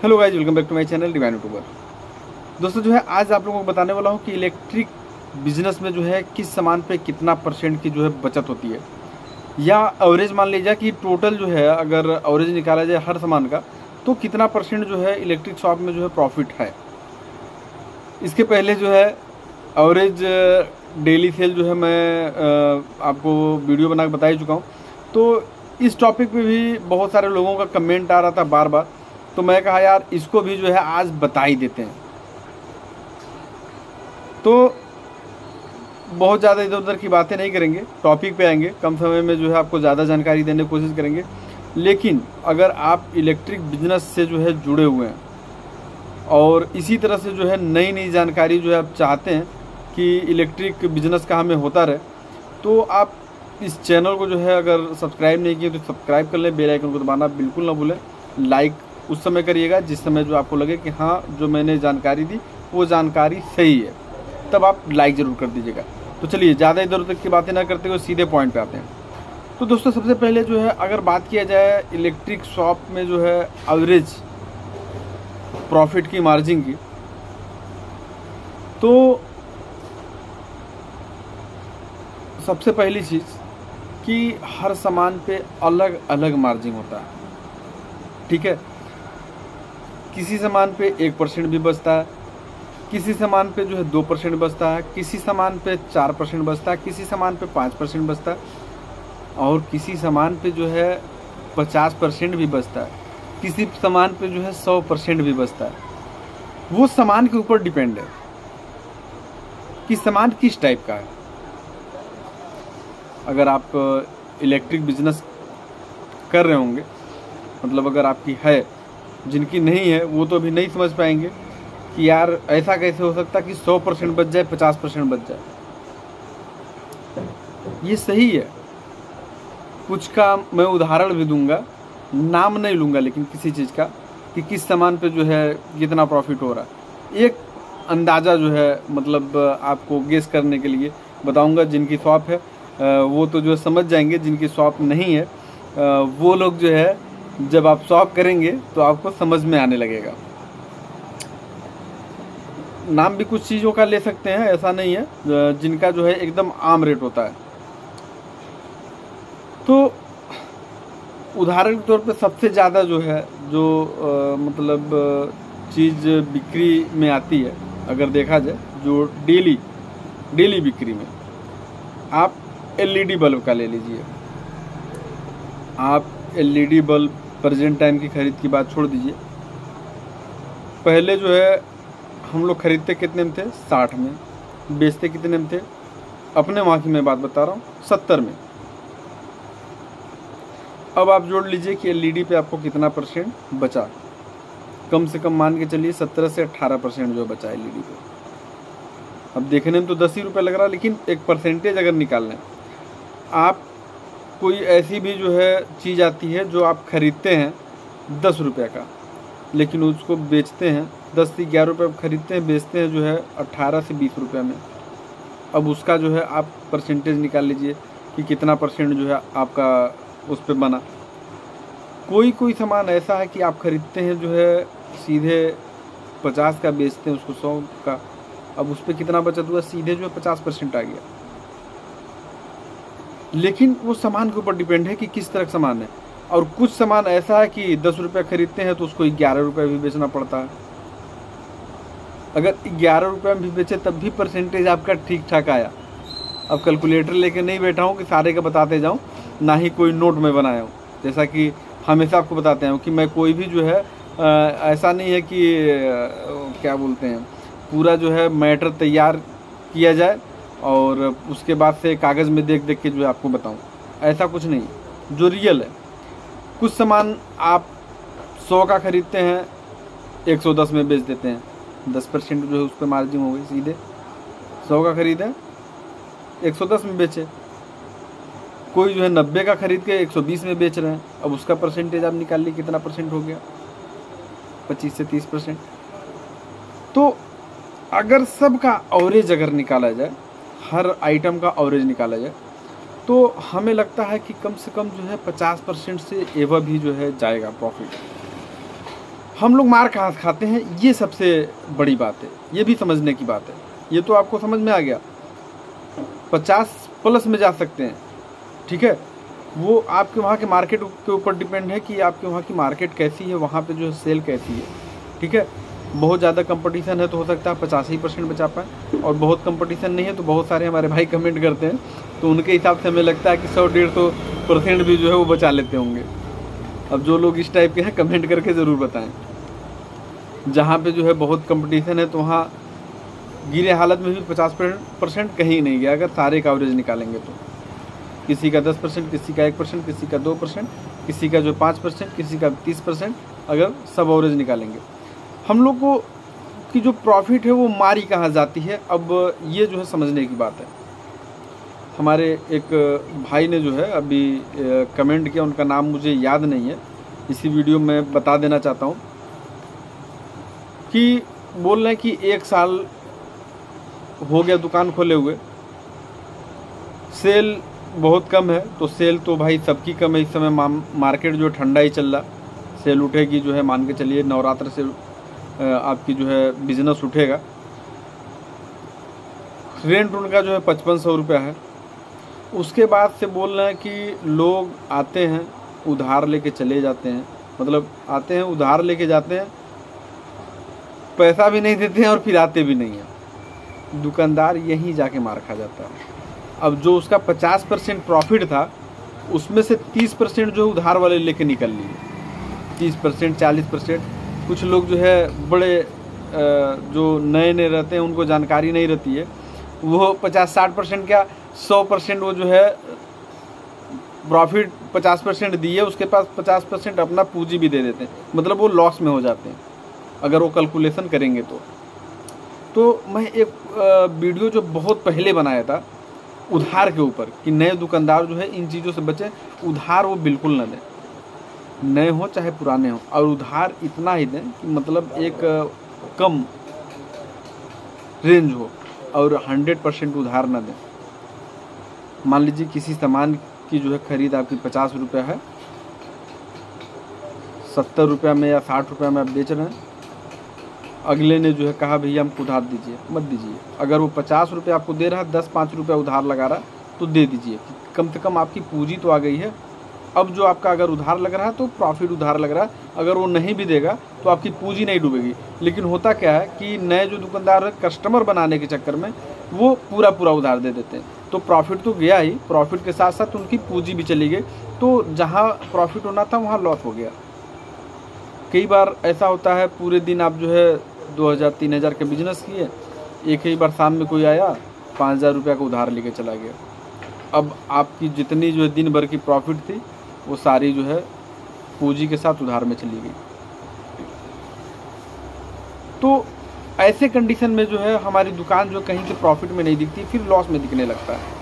Hello guys welcome back to my channel, divine YouTuber. दोस्तों, जो है, आज आप लोगों को बताने वाला हूँ कि इलेक्ट्रिक बिज़नेस में जो है, किस सामान पे कितना परसेंट की जो है, बचत होती है। या एवरेज मान लीजिए कि टोटल जो है, अगर एवरेज निकाला जाए हर सामान का तो कितना परसेंट जो है इलेक्ट्रिक शॉप में जो है प्रॉफिट है। इसके पहले जो है एवरेज डेली सेल जो है, मैं आपको वीडियो बना के बता ही चुका हूँ। तो इस टॉपिक पे भी बहुत सारे लोगों का कमेंट आ रहा था बार बार तो मैं कहा, यार, इसको भी जो है आज बता ही देते हैं। तो बहुत ज़्यादा इधर उधर की बातें नहीं करेंगे टॉपिक पे आएँगे, कम समय में जो है आपको ज़्यादा जानकारी देने की कोशिश करेंगे। लेकिन अगर आप इलेक्ट्रिक बिज़नेस से जो है जुड़े हुए हैं, और इसी तरह से जो है नई नई जानकारी जो है आप चाहते हैं कि इलेक्ट्रिक बिज़नेस का हमें होता रहे तो आप इस चैनल को जो है अगर सब्सक्राइब नहीं किए तो सब्सक्राइब कर लें बेल आइकन को दबाना बिल्कुल ना भूलें। लाइक उस समय करिएगा, जिस समय जो आपको लगे कि हाँ जो मैंने जानकारी दी, वो जानकारी सही है, तब आप लाइक ज़रूर कर दीजिएगा। तो चलिए, ज़्यादा इधर उधर की बातें ना करते हुए सीधे पॉइंट पे आते हैं। तो दोस्तों, सबसे पहले जो है, अगर बात किया जाए इलेक्ट्रिक शॉप में जो है एवरेज प्रॉफिट की मार्जिन की तो सबसे पहली चीज़ कि हर सामान पे अलग अलग मार्जिन होता है। ठीक है? किसी सामान पे एक परसेंट भी बचता है, किसी सामान पे जो है दो परसेंट बचता है, किसी सामान पे चार परसेंट बचता है, किसी सामान पे पाँच परसेंट बचता है, और किसी सामान पे जो है पचास परसेंट भी बचता है, किसी सामान पे जो है सौ परसेंट भी बचता है। वो सामान के ऊपर डिपेंड है कि सामान किस टाइप का है। अगर आप, इलेक्ट्रिक बिज़नेस कर रहे होंगे मतलब अगर आपकी है जिनकी नहीं है, वो तो अभी नहीं समझ पाएँगे कि यार ऐसा कैसे हो सकता कि 100 परसेंट बच जाए 50 परसेंट बच जाए। ये सही है। कुछ का मैं उदाहरण भी दूँगा, नाम नहीं लूँगा लेकिन किसी चीज़ का कि किस सामान पे जो है कितना प्रॉफिट हो रहा है। एक अंदाज़ा जो है मतलब आपको गेस करने के लिए बताऊँगा, जिनकी शॉप है वो तो जो है समझ जाएँगे, जिनकी शॉप नहीं है वो लोग जो है जब आप शॉप करेंगे तो आपको समझ में आने लगेगा। नाम भी कुछ चीज़ों का ले सकते हैं ऐसा नहीं है जिनका जो है एकदम आम रेट होता है। तो उदाहरण के तौर पे सबसे ज़्यादा जो है जो अ, मतलब चीज़ बिक्री में आती है अगर देखा जाए जो डेली डेली बिक्री में आप एलईडी बल्ब का ले लीजिए। आप एलईडी बल्ब प्रेजेंट टाइम की खरीद की बात छोड़ दीजिए। पहले जो है, हम लोग खरीदते कितने में थे? साठ में। बेचते कितने में थे? अपने वहाँ की मैं बात बता रहा हूँ, सत्तर में। अब आप जोड़ लीजिए कि एलईडी पे आपको कितना परसेंट बचा। कम से कम मान के चलिए सत्रह से अट्ठारह परसेंट जो बचा एल एलईडी पे। अब देखने में तो दस ही रुपये लग रहा, लेकिन एक परसेंटेज अगर निकाल लें, आप कोई ऐसी भी जो है चीज़ आती है जो आप खरीदते हैं, दस रुपये का। लेकिन उसको बेचते हैं, दस से ग्यारह रुपये खरीदते हैं, बेचते हैं जो है अट्ठारह से बीस रुपये में। अब उसका जो है आप परसेंटेज निकाल लीजिए कि कितना परसेंट जो है आपका उस पर बना। कोई कोई सामान ऐसा है कि आप खरीदते हैं जो है सीधे पचास का बेचते हैं उसको सौ का। अब उस पर कितना बचत हुआ? सीधे जो है पचास परसेंट आ गया। लेकिन वो सामान के ऊपर डिपेंड है कि किस तरह का सामान है। और कुछ सामान ऐसा है कि दस रुपये खरीदते हैं तो उसको ग्यारह रुपये भी बेचना पड़ता है। अगर ग्यारह रुपये में भी बेचे तब भी परसेंटेज आपका ठीक ठाक आया। अब कैलकुलेटर लेके नहीं बैठा हूँ कि सारे का बताते जाऊँ ना ही कोई नोट में बनाया हूँ। जैसा कि हमेशा आपको बताते हैं कि मैं कोई भी जो है अ, ऐसा नहीं है कि अ, क्या बोलते हैं पूरा जो है मैटर तैयार किया जाए और उसके बाद से कागज़ में देख देख के जो आपको बताऊँ। ऐसा कुछ नहीं। जो रियल है। कुछ सामान आप सौ का खरीदते हैं, एक सौ दस में बेच देते हैं। दस परसेंट जो है उस पर मार्जिन हो गई सीधे। सौ का खरीदे, एक सौ दस में बेचे। कोई जो है नब्बे का खरीद के एक सौ बीस में बेच रहे हैं। अब उसका परसेंटेज आप निकाल ली कितना परसेंट हो गया? पच्चीस से तीस परसेंट तो अगर सबका एवरेज अगर निकाला जाए हर आइटम का एवरेज निकाला जाए। तो हमें लगता है कि कम से कम जो है पचास परसेंट से एवं भी जो है जाएगा प्रॉफिट हम लोग मार कहाँ खाते हैं, ये सबसे बड़ी बात है। ये भी समझने की बात है। ये तो आपको समझ में आ गया। पचास प्लस में जा सकते हैं। ठीक है? वो आपके वहाँ के मार्केट के ऊपर डिपेंड है कि आपके वहाँ की मार्केट कैसी है, वहाँ पे जो है सेल कैसी है। ठीक है? बहुत ज़्यादा कंपटीशन है तो हो सकता है पचास परसेंट बचा पाए। और बहुत कंपटीशन नहीं है तो बहुत सारे हमारे भाई कमेंट करते हैं। तो उनके हिसाब से हमें लगता है कि सौ डेढ़ सौ परसेंट भी जो है वो बचा लेते होंगे। अब जो लोग इस टाइप के हैं कमेंट करके ज़रूर बताएँ। जहाँ पे जो है बहुत कंपटीशन है तो वहाँ गिरे हालत में भी पचास परसेंट कहीं नहीं गया, अगर सारे का निकालेंगे तो। किसी का दस परसेंट किसी का एक परसेंट किसी का दो परसेंट किसी का जो पाँच परसेंट किसी का तीस परसेंट अगर सब एवरेज निकालेंगे। हम लोग को की जो प्रॉफिट है वो मारी कहाँ जाती है? अब ये जो है समझने की बात है। हमारे एक भाई ने जो है अभी कमेंट किया, उनका नाम मुझे याद नहीं है। इसी वीडियो में बता देना चाहता हूँ कि बोल रहे हैं कि एक साल हो गया दुकान खोले हुए। सेल बहुत कम है तो सेल तो भाई सबकी कम है। इस समय मार्केट जो ठंडा ही चल रहा, सेल उठेगी जो है, मान के चलिए, नवरात्र से आपकी जो है बिज़नेस उठेगा। रेंट उनका जो है पचपन सौ रुपया है। उसके बाद से बोल रहे हैं कि लोग आते हैं, उधार लेके चले जाते हैं। मतलब आते हैं, उधार लेके जाते हैं, पैसा भी नहीं देते हैं और फिर आते भी नहीं हैं। दुकानदार यहीं जाके मार खा जाता है। अब जो उसका पचास परसेंट प्रॉफिट था, उसमें से तीस परसेंट जो उधार वाले लेके निकल लिए। तीस परसेंट, चालीस परसेंट कुछ लोग जो है बड़े जो नए नए रहते हैं, उनको जानकारी नहीं रहती है। वो पचास साठ परसेंट क्या सौ परसेंट वो जो है, प्रॉफिट पचास परसेंट दिए उसके पास पचास परसेंट अपना पूंजी भी दे देते हैं। मतलब वो लॉस में हो जाते हैं, अगर वो कैलकुलेशन करेंगे तो। तो मैं एक वीडियो जो बहुत पहले बनाया था, उधार के ऊपर, कि नए दुकानदार जो है, इन चीज़ों से बचें, उधार वो बिल्कुल ना दें। नए हो, चाहे पुराने हो। और उधार इतना ही दें कि मतलब एक कम रेंज हो और हंड्रेड परसेंट उधार ना दें। मान लीजिए किसी सामान की जो है खरीद आपकी पचास रुपया है, सत्तर रुपया में या साठ रुपया में आप बेच रहे हैं, अगले ने जो है कहा, भैया, हमको उधार दीजिए, मत दीजिए। अगर वो पचास रुपये आपको दे रहा है, दस, पाँच रुपया उधार लगा रहा है तो दे दीजिए। कम से कम आपकी पूंजी तो आ गई है अब जो आपका अगर उधार लग रहा है तो प्रॉफिट उधार लग रहा है। अगर वो नहीं भी देगा तो आपकी पूंजी नहीं डूबेगी। लेकिन होता क्या है कि नए जो दुकानदार है कस्टमर बनाने के चक्कर में, वो पूरा पूरा उधार दे देते हैं। तो प्रॉफिट तो गया ही प्रॉफिट के साथ साथ उनकी पूंजी भी चली गई। तो जहाँ प्रॉफिट होना था, वहाँ लॉस हो गया। कई बार ऐसा होता है, पूरे दिन आप जो है, दो हज़ार, तीन हज़ार का बिज़नेस किए, एक ही बार शाम में कोई आया, पाँच हज़ार का उधार लेके चला गया। अब आपकी जितनी जो है, दिन भर की प्रॉफिट थी वो सारी जो है पूंजी के साथ उधार में चली गई। तो ऐसे कंडीशन में जो है हमारी दुकान जो कहीं से प्रॉफिट में नहीं दिखती, फिर लॉस में दिखने लगता है।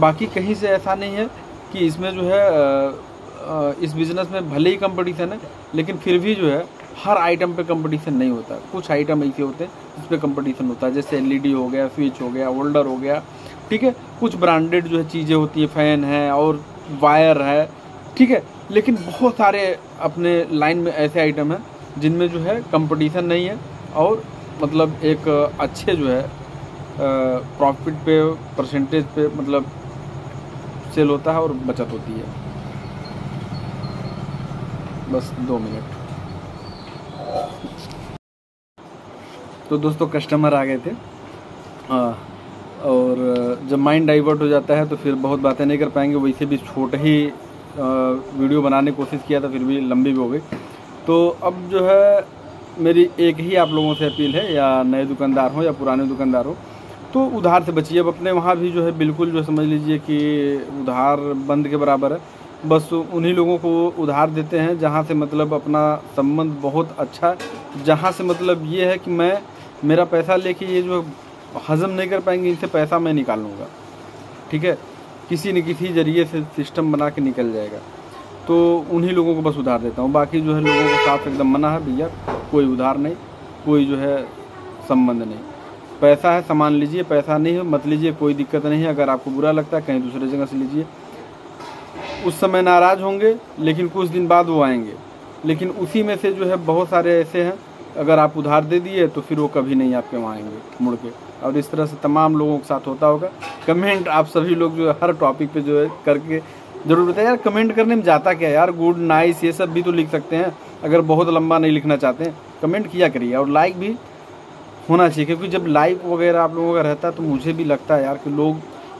बाकी कहीं से ऐसा नहीं है कि इसमें जो है इस बिज़नेस में भले ही कंपटीशन है, लेकिन फिर भी जो है हर आइटम पे कंपटीशन नहीं होता। कुछ आइटम ऐसे होते हैं जिस पे कंपटीशन होता है, जैसे एलईडी हो गया स्विच हो गया होल्डर हो गया, ठीक है? कुछ ब्रांडेड जो है चीज़ें होती है फ़ैन है और वायर है ठीक है? लेकिन बहुत सारे अपने लाइन में ऐसे आइटम हैं जिनमें जो है कंपटीशन नहीं है और मतलब एक अच्छे जो है प्रॉफिट पे परसेंटेज पे मतलब सेल होता है और बचत होती है। बस दो मिनट। तो दोस्तों कस्टमर आ गए थे। आ, और जब माइंड डाइवर्ट हो जाता है तो फिर बहुत बातें नहीं कर पाएँगे। वैसे भी छोटे ही वीडियो बनाने की कोशिश किया था, फिर भी लंबी भी हो गई। तो अब जो है, मेरी एक ही आप लोगों से अपील है, या नए दुकानदार हो या पुराने दुकानदार हो तो उधार से बचिए। अब अपने वहाँ भी जो है, बिल्कुल जो समझ लीजिए कि उधार बंद के बराबर है। बस उन्हीं लोगों को उधार देते हैं, जहाँ से मतलब अपना संबंध बहुत अच्छा है। जहाँ से मतलब ये है कि मैं, मेरा पैसा लेके ये जो हज़म नहीं कर पाएँगे, इनसे पैसा मैं निकाल लूँगा। ठीक है? किसी न किसी ज़रिए से सिस्टम बना के निकल जाएगा। तो उन्हीं लोगों को बस उधार देता हूँ। बाकी जो है लोगों को साफ़ एकदम मना है, भैया, कोई उधार नहीं, कोई जो है संबंध नहीं। पैसा है, सामान लीजिए, पैसा नहीं है, मत लीजिए, कोई दिक्कत नहीं है। अगर आपको बुरा लगता है, कहीं दूसरे जगह से लीजिए। उस समय नाराज़ होंगे, लेकिन कुछ दिन बाद वो आएँगे। लेकिन उसी में से जो है बहुत सारे ऐसे हैं अगर आप उधार दे दिए तो फिर वो कभी नहीं आपके वहाँ आएँगे, मुड़ के। और इस तरह से तमाम लोगों के साथ होता होगा। कमेंट आप सभी लोग जो है, हर टॉपिक पे जो है, करके ज़रूर बताए यार, कमेंट करने में जाता क्या यार गुड नाइस ये सब भी तो लिख सकते हैं। अगर बहुत लंबा नहीं लिखना चाहते हैं, कमेंट किया करिए। और लाइक भी होना चाहिए, क्योंकि जब लाइक वगैरह आप लोगों का रहता है तो मुझे भी लगता है यार कि लोग,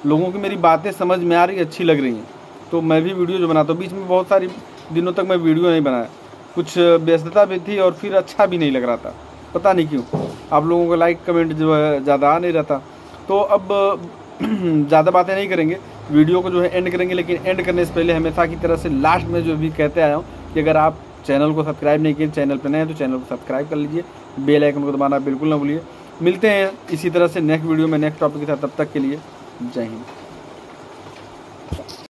लोगों की मेरी बातें समझ में आ रही अच्छी लग रही हैं। तो मैं भी वीडियो जो बनाता हूँ, बीच में बहुत सारी दिनों तक मैं वीडियो नहीं बनाया। कुछ व्यस्तता भी थी और फिर अच्छा भी नहीं लग रहा था। पता नहीं क्यों। आप लोगों का लाइक कमेंट जो है, ज़्यादा आ नहीं रहता तो अब, ज़्यादा बातें नहीं करेंगे। वीडियो को जो है एंड करेंगे, लेकिन एंड करने से पहले हमेशा की तरह से लास्ट में जो भी कहते आया हूँ कि अगर आप चैनल को सब्सक्राइब नहीं किए चैनल पर नए हैं तो चैनल को सब्सक्राइब कर लीजिए। बेल आइकन को दबाना बिल्कुल ना भूलिए। मिलते हैं इसी तरह से नेक्स्ट वीडियो में नेक्स्ट टॉपिक के साथ। तब तक के लिए जय हिंद।